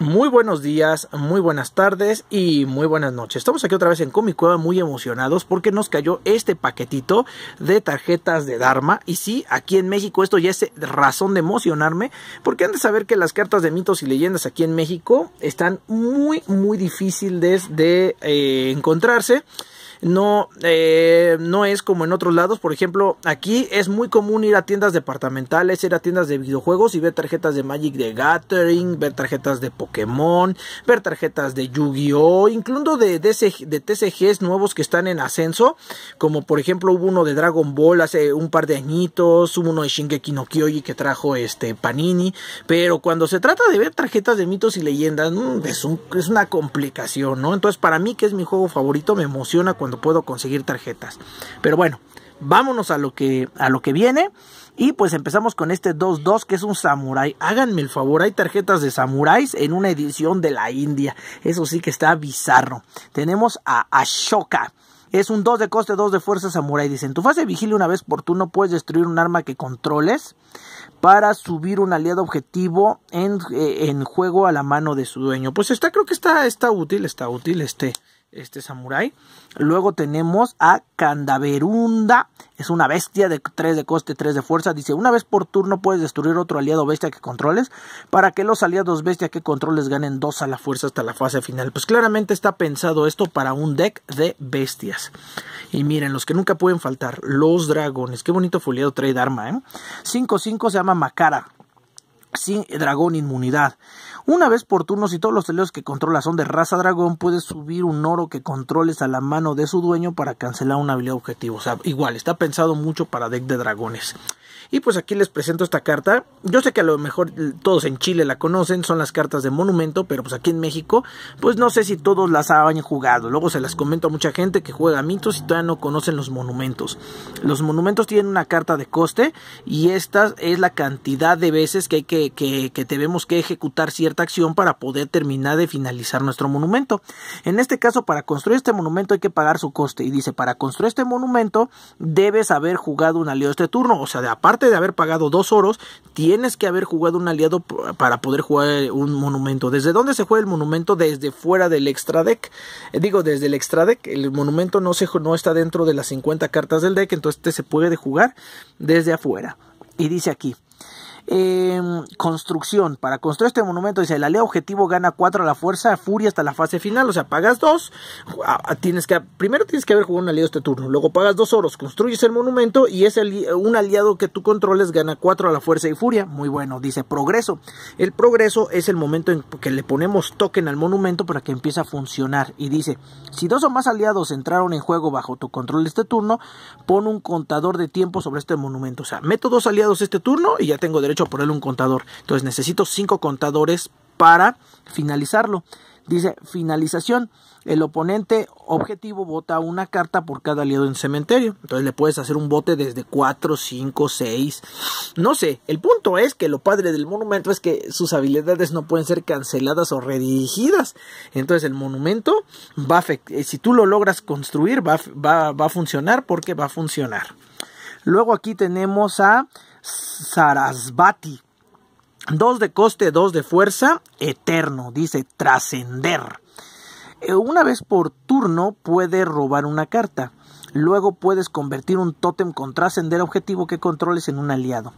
Muy buenos días, muy buenas tardes y muy buenas noches. Estamos aquí otra vez en Comic Cueva muy emocionados porque nos cayó este paquetito de tarjetas de Dharma. Y sí, aquí en México esto ya es razón de emocionarme porque han de saber que las cartas de mitos y leyendas aquí en México están muy, muy difíciles de eh, encontrarse no, eh, no es como en otros lados. Por ejemplo, aquí es muy común ir a tiendas departamentales, ir a tiendas de videojuegos y ver tarjetas de Magic de Gathering, ver tarjetas de Pokémon, ver tarjetas de Yu-Gi-Oh! Incluso de, de, TCGs nuevos que están en ascenso, como por ejemplo hubo uno de Dragon Ball hace un par de añitos, hubo uno de Shingeki no Kyoji que trajo este Panini, pero cuando se trata de ver tarjetas de mitos y leyendas, mm, es, es una complicación, ¿no? Entonces para mí que es mi juego favorito, me emociona cuando puedo conseguir tarjetas. Pero bueno, vámonos a lo que, a lo que viene. Y pues empezamos con este 2-2 que es un samurai. Háganme el favor, hay tarjetas de samuráis en una edición de la India. Eso sí que está bizarro. Tenemos a Ashoka. Es un 2 de coste, 2 de fuerza samurai. Dice, en tu fase de vigilia una vez por turno puedes destruir un arma que controles para subir un aliado objetivo en, eh, en juego a la mano de su dueño. Pues está, creo que está, está útil, está útil este, este samurái. Luego tenemos a Candaverunda, es una bestia de 3 de coste, 3 de fuerza. Dice, una vez por turno puedes destruir otro aliado bestia que controles para que los aliados bestia que controles ganen 2 a la fuerza hasta la fase final. Pues claramente está pensado esto para un deck de bestias. Y miren, los que nunca pueden faltar, los dragones. Qué bonito foliado trae Dharma, ¿eh? 5-5 se llama Makara. Sin dragón inmunidad. Una vez por turno, si todos los aliados que controlas son de raza dragón, puedes subir un oro que controles a la mano de su dueño para cancelar una habilidad objetivo. O sea, igual, está pensado mucho para deck de dragones. Y pues aquí les presento esta carta. Yo sé que a lo mejor todos en Chile la conocen, son las cartas de monumento, pero pues aquí en México, pues no sé si todos las hayan jugado. Luego se las comento a mucha gente que juega mitos y todavía no conocen los monumentos. Los monumentos tienen una carta de coste y esta es la cantidad de veces que hay que, que, que tenemos que ejecutar acción para poder terminar de finalizar nuestro monumento. En este caso, para construir este monumento hay que pagar su coste. Y dice, para construir este monumento debes haber jugado un aliado este turno. O sea, de aparte de haber pagado dos oros, tienes que haber jugado un aliado para poder jugar un monumento. ¿Desde dónde se juega el monumento? Desde fuera del extra deck. Eh, digo, desde el extra deck. El monumento no, se, no está dentro de las 50 cartas del deck, entonces este se puede jugar desde afuera. Y dice aquí, Em, construcción. Para construir este monumento, dice, el aliado objetivo gana 4 a la fuerza, furia hasta la fase final. O sea, pagas 2. Tienes que, primero tienes que haber jugado un aliado este turno. Luego pagas 2 oros, construyes el monumento y es un aliado que tú controles gana 4 a la fuerza y furia. Muy bueno. Dice progreso. El progreso es el momento en que le ponemos token al monumento para que empiece a funcionar. Y dice, si dos o más aliados entraron en juego bajo tu control este turno, pon un contador de tiempo sobre este monumento. O sea, meto dos aliados este turno y ya tengo derecho a ponerle un contador. Entonces necesito cinco contadores para finalizarlo. Dice finalización. El oponente objetivo vota una carta por cada aliado en cementerio. Entonces le puedes hacer un bote desde 4, 5, 6. No sé. El punto es que lo padre del monumento es que sus habilidades no pueden ser canceladas o redirigidas. Entonces el monumento va a eh, si tú lo logras construir va, va, va a funcionar porque va a funcionar. Luego aquí tenemos a Sarasvati. Dos de coste, dos de fuerza, eterno, dice trascender. Eh, una vez por turno puede robar una carta. Luego puedes convertir un tótem con trascender objetivo que controles en un aliado.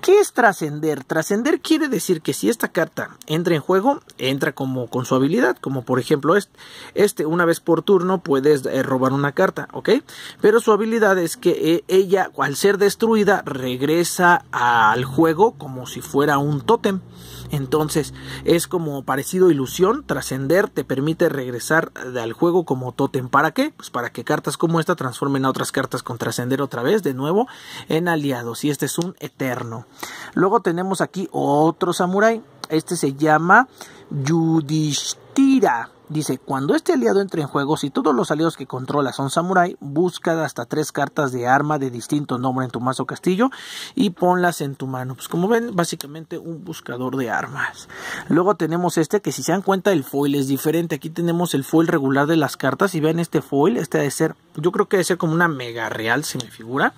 ¿Qué es trascender? Trascender quiere decir que si esta carta entra en juego, entra como con su habilidad, como por ejemplo este, este una vez por turno puedes eh, robar una carta, ¿ok? Pero su habilidad es que eh, ella, al ser destruida, regresa al juego como si fuera un tótem. Entonces es como parecido ilusión, trascender te permite regresar al juego como tótem. ¿Para qué? Pues para que cartas como esta transformen a otras cartas con trascender otra vez de nuevo en aliados. Y este es un eterno. Luego tenemos aquí otro samurái. Este se llama Dice, cuando este aliado entre en juego, si todos los aliados que controla son samurai, busca hasta tres cartas de arma de distinto nombre en tu mazo castillo y ponlas en tu mano. Pues como ven, básicamente un buscador de armas. Luego tenemos este que si se dan cuenta el foil es diferente. Aquí tenemos el foil regular de las cartas y ven este foil, este debe ser, yo creo que debe ser como una mega real, se me figura.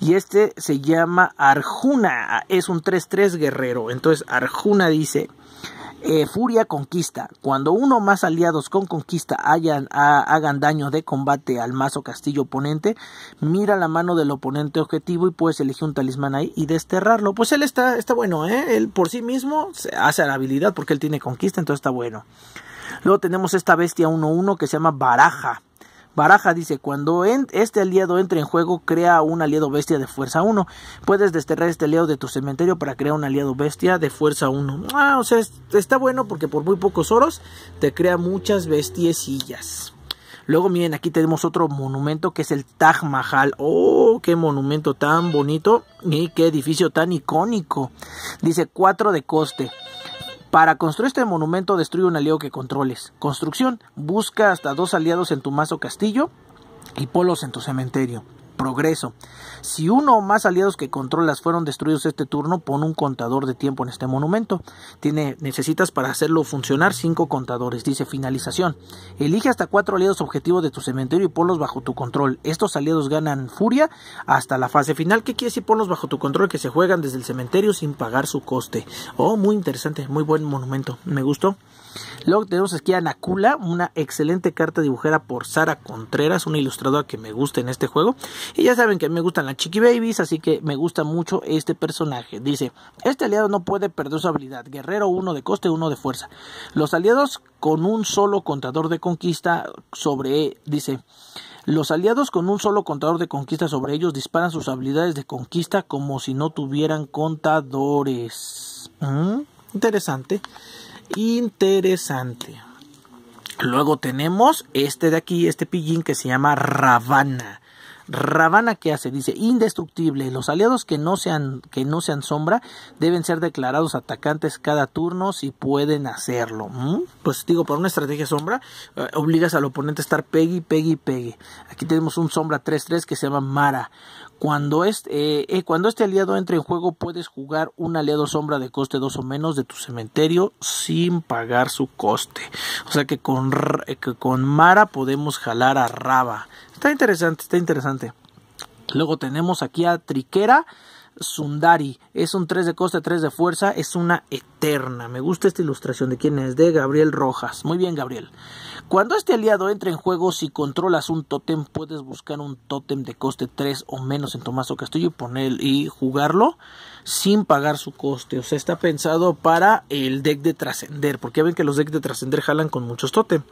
Y este se llama Arjuna, es un 3-3 guerrero. Entonces Arjuna dice Eh, Furia conquista. Cuando uno o más aliados con conquista hayan, hagan daño de combate al mazo castillo oponente, mira la mano del oponente objetivo y puedes elegir un talismán ahí y desterrarlo. Pues él está, está bueno, ¿eh? Él por sí mismo hace la habilidad porque él tiene conquista, entonces está bueno. Luego tenemos esta bestia 1-1 que se llama Baraja. Baraja dice, cuando este aliado entre en juego, crea un aliado bestia de fuerza 1. Puedes desterrar este aliado de tu cementerio para crear un aliado bestia de fuerza 1. Ah, o sea, está bueno porque por muy pocos oros te crea muchas bestiecillas. Luego miren, aquí tenemos otro monumento que es el Taj Mahal. Oh, qué monumento tan bonito y qué edificio tan icónico. Dice 4 de coste. Para construir este monumento destruye un aliado que controles. Construcción. Busca hasta dos aliados en tu mazo castillo y polos en tu cementerio progreso. Si uno o más aliados que controlas fueron destruidos este turno, pon un contador de tiempo en este monumento. Tiene, necesitas para hacerlo funcionar cinco contadores. Dice finalización. Elige hasta cuatro aliados objetivos de tu cementerio y ponlos bajo tu control. Estos aliados ganan furia hasta la fase final. ¿Qué quiere decir ponlos bajo tu control? Que se juegan desde el cementerio sin pagar su coste. Oh, muy interesante, muy buen monumento. Me gustó. Luego tenemos aquí a Nakula, una excelente carta dibujada por Sara Contreras, una ilustradora que me gusta en este juego. Y ya saben que me gustan las Chiqui Babies, así que me gusta mucho este personaje. Dice, este aliado no puede perder su habilidad. Guerrero 1 de coste, 1 de fuerza. Los aliados con un solo contador de conquista sobre, dice, los aliados con un solo contador de conquista sobre ellos disparan sus habilidades de conquista como si no tuvieran contadores. Mm, interesante interesante. Luego tenemos este de aquí, este pillín que se llama Ravana. Ravana ¿qué hace? Dice indestructible. Los aliados que no sean que no sean sombra deben ser declarados atacantes cada turno si pueden hacerlo. ¿Mm? Pues digo, para una estrategia sombra eh, obligas al oponente a estar pegue, pegue, pegue. Aquí tenemos un sombra 3-3 que se llama Mara. Cuando este, cuando este aliado entre en juego puedes jugar un aliado sombra de coste 2 o menos de tu cementerio sin pagar su coste. O sea que con, que con Mara podemos jalar a Raba. Está interesante, está interesante. Luego tenemos aquí a Triquera. Sundari. Es un 3 de coste, 3 de fuerza. Es una eterna. Me gusta esta ilustración de quién es. De Gabriel Rojas. Muy bien, Gabriel. Cuando este aliado entra en juego, si controlas un tótem, puedes buscar un tótem de coste 3 o menos en Tomaso Castillo y poner y jugarlo sin pagar su coste. O sea, está pensado para el deck de trascender, porque ven que los decks de trascender jalan con muchos tótem.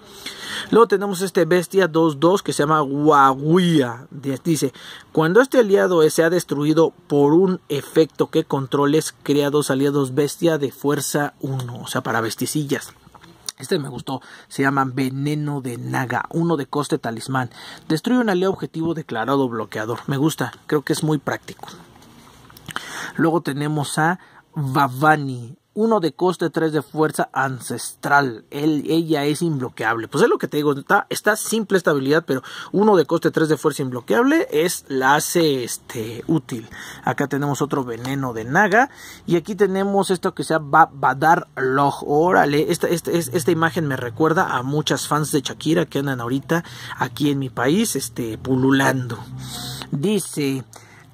Luego tenemos este bestia 2-2 que se llama Waguia. Dice, cuando este aliado se ha destruido por un efecto que controles, crea dos aliados bestia de fuerza 1, o sea, para vesticillas. Este me gustó, se llama Veneno de Naga, uno de coste talismán. Destruye un aliado objetivo declarado bloqueador. Me gusta, creo que es muy práctico. Luego tenemos a Vavani, uno de coste 3 de fuerza ancestral. Él, ella es imbloqueable. Pues es lo que te digo, está, simple esta habilidad, pero uno de coste 3 de fuerza imbloqueable es la hace este, útil. Acá tenemos otro veneno de Naga. Y aquí tenemos esto que se llama Badar Log. Órale, esta, esta, esta imagen me recuerda a muchas fans de Shakira que andan ahorita aquí en mi país, este, pululando. Dice.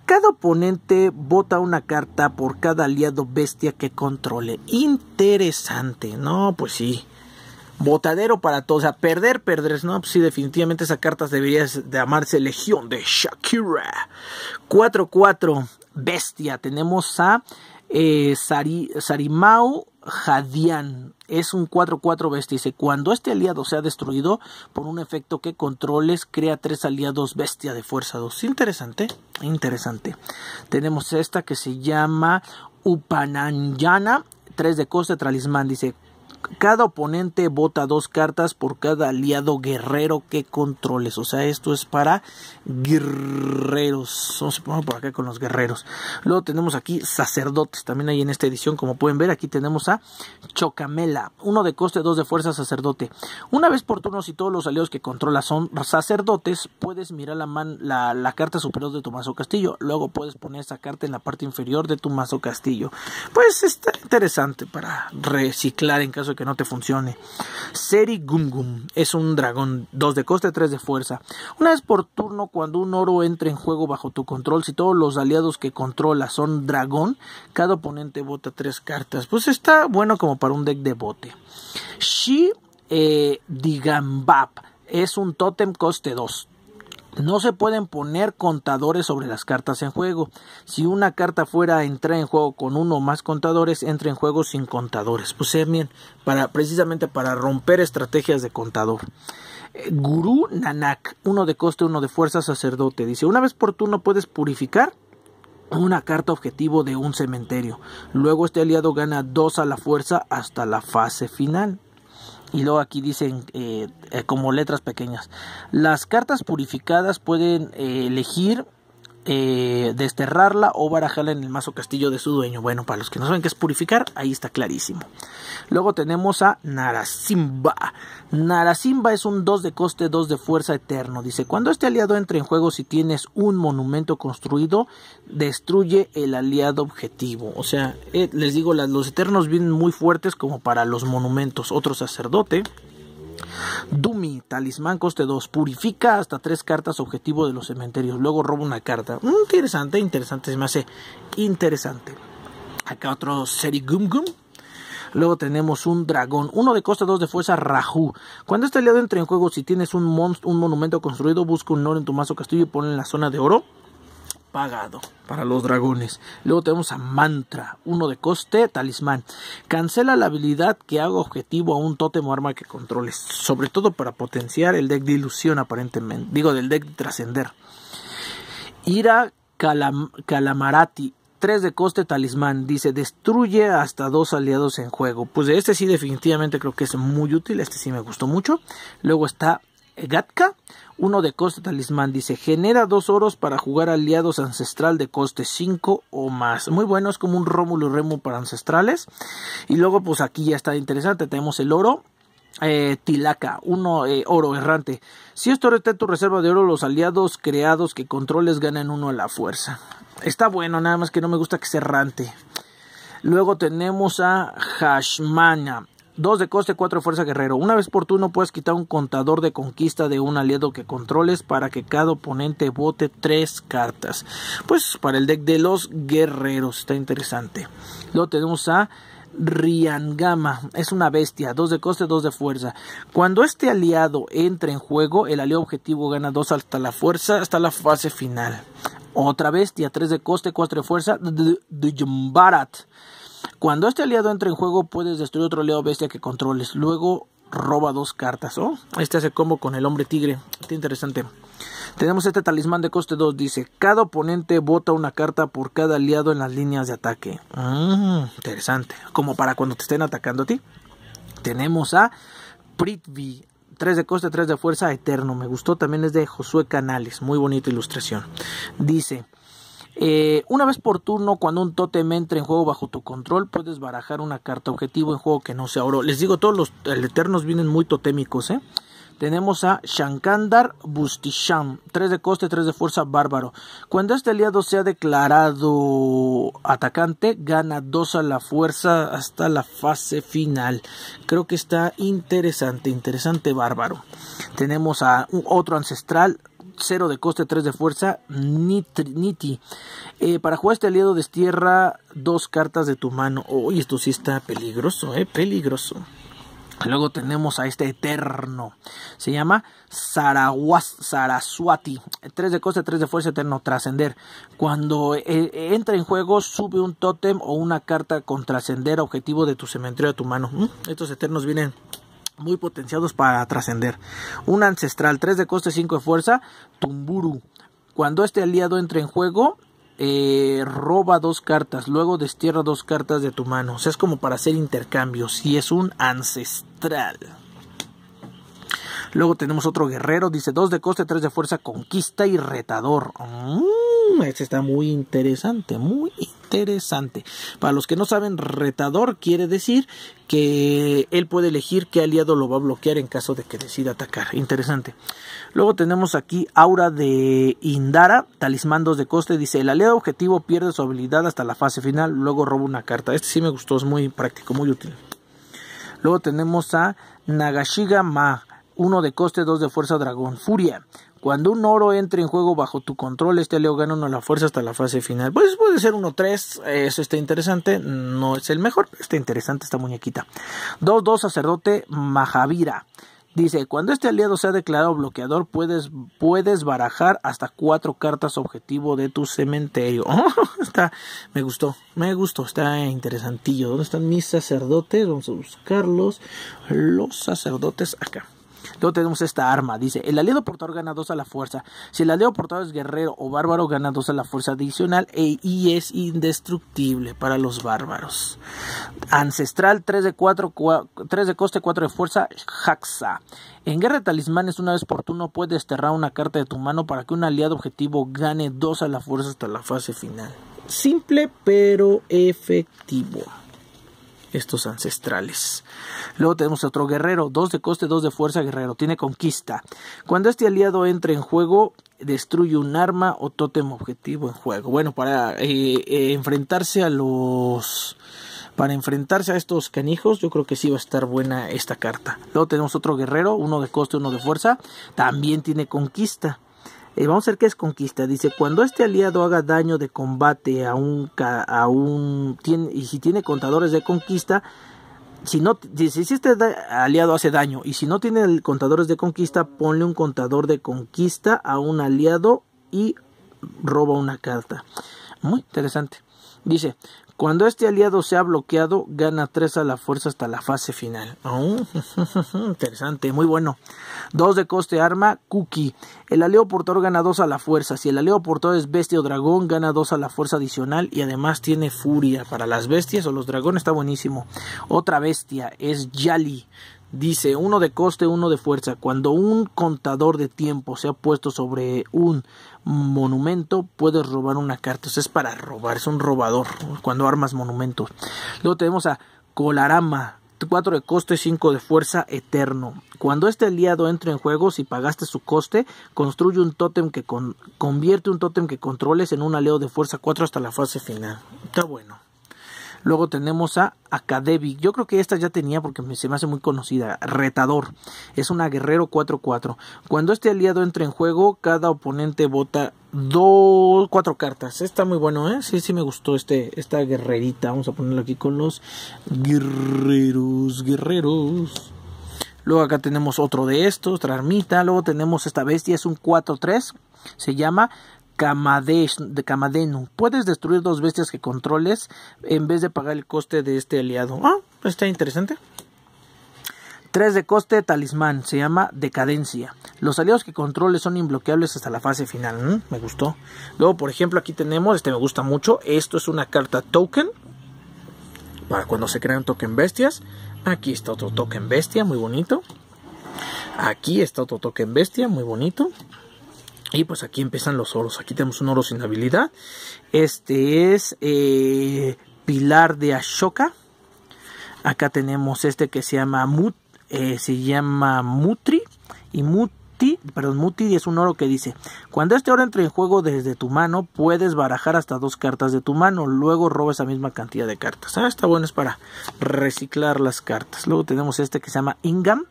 Cada oponente vota una carta por cada aliado bestia que controle. Interesante, ¿no? Pues sí. Votadero para todos. O sea, perder, perder. No, pues sí, definitivamente esa carta debería de amarse Legión de Shakira. 4-4. Bestia. Tenemos a eh, Sarimau Jadian es un 4-4 bestia. Dice, cuando este aliado se ha destruido por un efecto que controles, crea tres aliados bestia de fuerza 2. Interesante, interesante. Tenemos esta que se llama Upananyana, 3 de coste, talismán. Dice, cada oponente vota dos cartas por cada aliado guerrero que controles. O sea, esto es para guerreros. Vamos a poner por acá con los guerreros. Luego tenemos aquí sacerdotes. También hay en esta edición, como pueden ver, aquí tenemos a Chocamela. Uno de coste, dos de fuerza, sacerdote. Una vez por turno, si todos los aliados que controlas son sacerdotes, puedes mirar la, la, la carta superior de tu mazo castillo. Luego puedes poner esa carta en la parte inferior de tu mazo castillo. Pues está interesante para reciclar en caso que no te funcione. Seri Gum Gum es un dragón, 2 de coste, 3 de fuerza. Una vez por turno, cuando un oro entre en juego bajo tu control, si todos los aliados que controla son dragón, cada oponente bota 3 cartas. Pues está bueno como para un deck de bote. Shi eh, Digambap es un totem coste 2. No se pueden poner contadores sobre las cartas en juego. Si una carta fuera a entrar en juego con uno o más contadores, entra en juego sin contadores. Pues bien, para, precisamente para romper estrategias de contador. Eh, Guru Nanak, uno de coste, uno de fuerza, sacerdote. Dice, una vez por turno puedes purificar una carta objetivo de un cementerio. Luego este aliado gana dos a la fuerza hasta la fase final. Y luego aquí dicen eh, eh, como letras pequeñas. Las cartas purificadas pueden eh, elegir eh, desterrarla o barajarla en el mazo castillo de su dueño. Bueno, para los que no saben qué es purificar, ahí está clarísimo. Luego tenemos a Narasimba. Narasimba es un 2 de coste, 2 de fuerza eterno. Dice, cuando este aliado entra en juego, si tienes un monumento construido, destruye el aliado objetivo. O sea, eh, les digo, los eternos vienen muy fuertes como para los monumentos. Otro sacerdote. Dumi, talismán coste 2, purifica hasta 3 cartas objetivo de los cementerios, luego roba una carta. Mm, interesante, interesante, se me hace interesante. Acá otro Serigum Gum. Luego tenemos un dragón, uno de coste 2 de fuerza Rahu. Cuando este aliado entra en juego, si tienes un, un monumento construido, busca un oro en tu mazo castillo y ponlo en la zona de oro pagado para los dragones. Luego tenemos a Mantra, uno de coste, talismán. Cancela la habilidad que haga objetivo a un tótem o arma que controles, sobre todo para potenciar el deck de ilusión aparentemente, digo del deck de trascender. Ira Calamarati, 3 de coste talismán, dice destruye hasta dos aliados en juego. Pues este sí definitivamente creo que es muy útil, este sí me gustó mucho. Luego está Gatka, uno de coste talismán, dice genera dos oros para jugar aliados ancestral de coste 5 o más. Muy bueno, es como un Rómulo Remo para ancestrales. Y luego, pues aquí ya está interesante, tenemos el oro. Eh, Tilaka, uno eh, oro errante. Si esto está tu reserva de oro, los aliados creados que controles ganan uno a la fuerza. Está bueno, nada más que no me gusta que sea errante. Luego tenemos a Hashmana. 2 de coste, 4 de fuerza guerrero. Una vez por turno puedes quitar un contador de conquista de un aliado que controles para que cada oponente vote 3 cartas. Pues para el deck de los guerreros está interesante. Luego tenemos a Riangama. Es una bestia. 2 de coste, 2 de fuerza. Cuando este aliado entre en juego, el aliado objetivo gana 2 hasta la fuerza, hasta la fase final. Otra bestia. 3 de coste, 4 de fuerza. Djumbarat. Cuando este aliado entra en juego, puedes destruir otro aliado bestia que controles. Luego roba dos cartas. Oh, este hace combo con el hombre tigre. Está interesante. Tenemos este talismán de coste 2. Dice: Cada oponente vota una carta por cada aliado en las líneas de ataque. Mm, interesante. Como para cuando te estén atacando a ti. Tenemos a Prithvi. 3 de coste, 3 de fuerza, eterno. Me gustó. También es de Josué Canales. Muy bonita ilustración. Dice. Eh, una vez por turno, cuando un totem entre en juego bajo tu control, puedes barajar una carta objetivo en juego que no sea oro. Les digo, todos los eternos vienen muy totémicos, ¿eh? Tenemos a Shankandar Bustisham, 3 de coste, 3 de fuerza, bárbaro. Cuando este aliado sea declarado atacante, gana 2 a la fuerza hasta la fase final. Creo que está interesante, interesante, bárbaro. Tenemos a otro ancestral, 0 de coste, 3 de fuerza, Niti. Eh, para jugar este aliado destierra dos cartas de tu mano. Uy, esto sí está peligroso, eh, peligroso. Luego tenemos a este eterno. Se llama Saraswati. 3 de coste, 3 de fuerza eterno. Trascender. Cuando eh, entra en juego, sube un tótem o una carta con trascender objetivo de tu cementerio a tu mano. Mm, estos eternos vienen muy potenciados para trascender. Un ancestral, 3 de coste, 5 de fuerza, Tumburu. Cuando este aliado entra en juego, eh, roba dos cartas, luego destierra dos cartas de tu mano. Es como para hacer intercambios. Y es un ancestral. Luego tenemos otro guerrero, dice 2 de coste, 3 de fuerza, conquista y retador. Este está muy interesante, muy interesante. Para los que no saben, retador quiere decir que él puede elegir qué aliado lo va a bloquear en caso de que decida atacar. Interesante. Luego tenemos aquí Aura de Indara, talismán 2 de coste. Dice, el aliado objetivo pierde su habilidad hasta la fase final, luego roba una carta. Este sí me gustó, es muy práctico, muy útil. Luego tenemos a Nagashiga Ma, uno de coste, dos de fuerza dragón. Furia. Cuando un oro entre en juego bajo tu control, este aliado gana uno la fuerza hasta la fase final. Pues puede ser 1-3, eso está interesante. No es el mejor, pero está interesante esta muñequita. 2-2 sacerdote Mahavira. Dice, cuando este aliado sea declarado bloqueador, puedes, puedes barajar hasta cuatro cartas objetivo de tu cementerio. está, me gustó, me gustó, está interesantillo. ¿Dónde están mis sacerdotes? Vamos a buscarlos. Los sacerdotes acá. Luego tenemos esta arma. Dice, el aliado portador gana 2 a la fuerza. Si el aliado portador es guerrero o bárbaro, gana 2 a la fuerza adicional e, y es indestructible para los bárbaros. Ancestral, 3 de, 4, 3 de coste, 4 de fuerza, Haxa. En guerra de talismanes, una vez por turno, puedes desterrar una carta de tu mano para que un aliado objetivo gane 2 a la fuerza hasta la fase final. Simple pero efectivo estos ancestrales. Luego tenemos otro guerrero, dos de coste, dos de fuerza, guerrero, tiene conquista. Cuando este aliado entra en juego, destruye un arma o tótem objetivo en juego. Bueno, para eh, eh, enfrentarse a los... Para enfrentarse a estos canijos, yo creo que sí va a estar buena esta carta. Luego tenemos otro guerrero, uno de coste, uno de fuerza, también tiene conquista. Eh, vamos a ver qué es conquista. Dice, cuando este aliado haga daño de combate a un... A un y si tiene contadores de conquista, si, no, si, este aliado hace daño y si no tiene contadores de conquista, ponle un contador de conquista a un aliado y roba una carta. Muy interesante. Dice, cuando este aliado se ha bloqueado, gana 3 a la fuerza hasta la fase final. Oh, interesante, muy bueno. 2 de coste arma, Cookie. El aliado portador gana 2 a la fuerza. Si el aliado portador es bestia o dragón, gana 2 a la fuerza adicional y además tiene furia. Para las bestias o los dragones está buenísimo. Otra bestia es Yali. Dice, uno de coste, uno de fuerza. Cuando un contador de tiempo se ha puesto sobre un monumento, puedes robar una carta. Eso es para robar, es un robador cuando armas monumentos. Luego tenemos a Colarama. 4 de coste, 5 de fuerza, eterno. Cuando este aliado entre en juego, si pagaste su coste, construye un tótem que convierte un tótem que controles en un aliado de fuerza 4 hasta la fase final. Está bueno. Luego tenemos a Academic. Yo creo que esta ya tenía porque se me hace muy conocida. Retador. Es una guerrero 4-4. Cuando este aliado entra en juego, cada oponente vota dos, cuatro cartas. Está muy bueno, ¿eh? Sí, sí me gustó este, esta guerrerita. Vamos a ponerlo aquí con los guerreros, guerreros. Luego acá tenemos otro de estos, otra armita. Luego tenemos esta bestia, es un 4-3. Se llama de Camadenu. Puedes destruir dos bestias que controles en vez de pagar el coste de este aliado. Ah, está interesante. 3 de coste talismán, se llama decadencia. Los aliados que controles son imbloqueables hasta la fase final. Mm, me gustó. Luego, por ejemplo, aquí tenemos, este me gusta mucho. Esto es una carta token. Para cuando se crean token bestias. Aquí está otro token bestia, muy bonito. Aquí está otro token bestia, muy bonito. Y pues aquí empiezan los oros. Aquí tenemos un oro sin habilidad. Este es eh, Pilar de Ashoka. Acá tenemos este que se llama eh, se llama Mutri. Y Muti, perdón, Muti es un oro que dice: Cuando este oro entra en juego desde tu mano, puedes barajar hasta dos cartas de tu mano. Luego roba esa misma cantidad de cartas. Ah, está bueno, es para reciclar las cartas. Luego tenemos este que se llama Ingam.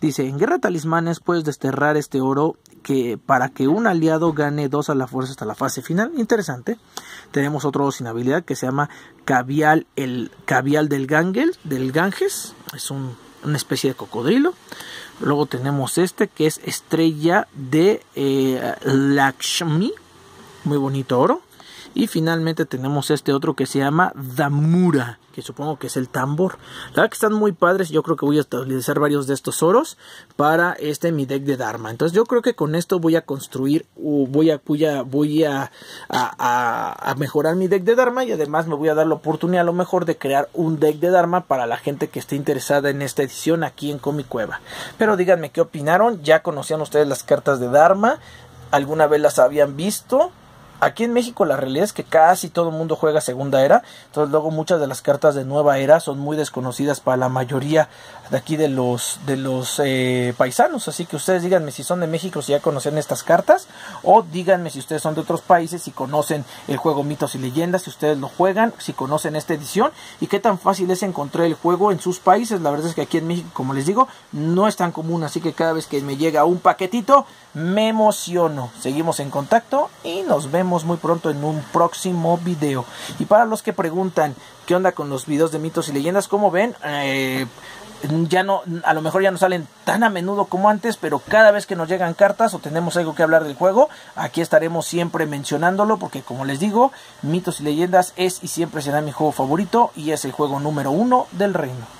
Dice, en Guerra Talismanes puedes desterrar este oro que para que un aliado gane dos a la fuerza hasta la fase final. Interesante. Tenemos otro sin habilidad que se llama Cavial, el del Gangel, del Ganges. Es una especie de cocodrilo. Luego tenemos este que es Estrella de eh, Lakshmi. Muy bonito oro. Y finalmente tenemos este otro que se llama Damura, que supongo que es el tambor. La verdad que están muy padres. Yo creo que voy a utilizar varios de estos oros para este mi deck de Dharma. Entonces yo creo que con esto voy a construir, voy a, voy a, a, a, mejorar mi deck de Dharma y además me voy a dar la oportunidad a lo mejor de crear un deck de Dharma para la gente que esté interesada en esta edición aquí en Comic Cueva. Pero díganme qué opinaron. Ya conocían ustedes las cartas de Dharma. ¿Alguna vez las habían visto? Aquí en México la realidad es que casi todo el mundo juega segunda era, entonces luego muchas de las cartas de nueva era son muy desconocidas para la mayoría de aquí de los de los eh, paisanos, así que ustedes díganme si son de México si ya conocen estas cartas o díganme si ustedes son de otros países si conocen el juego Mitos y Leyendas, si ustedes lo juegan, si conocen esta edición y qué tan fácil es encontrar el juego en sus países. La verdad es que aquí en México, como les digo, no es tan común, así que cada vez que me llega un paquetito me emociono. Seguimos en contacto y nos muy pronto en un próximo video. Y para los que preguntan qué onda con los videos de mitos y leyendas, como ven, eh, ya no, a lo mejor ya no salen tan a menudo como antes, pero cada vez que nos llegan cartas o tenemos algo que hablar del juego, aquí estaremos siempre mencionándolo, porque como les digo, mitos y leyendas es y siempre será mi juego favorito y es el juego número uno del reino.